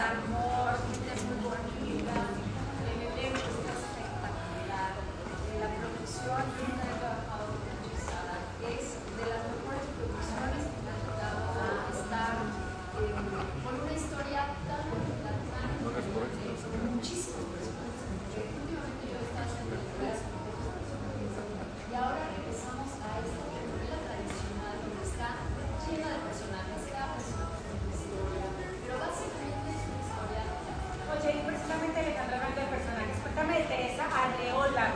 some more Teresa Arreola,